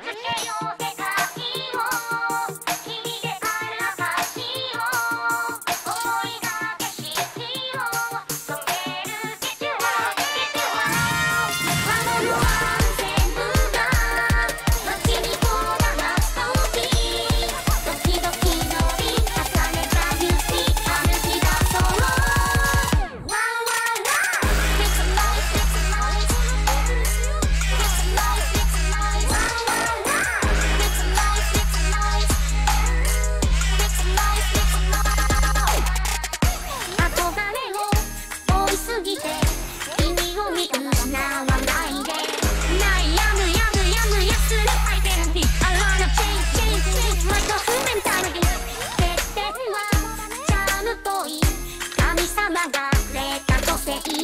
よ。いい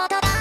音が